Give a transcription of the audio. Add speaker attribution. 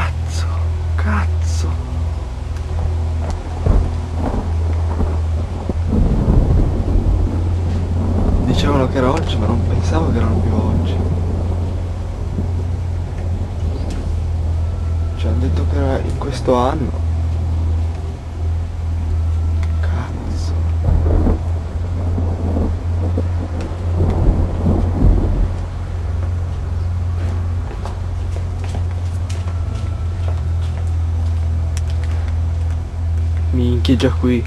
Speaker 1: Cazzo, cazzo. Dicevano che era oggi, ma non pensavo che erano più oggi. Ci hanno detto che era in questo anno. Minchia già qui.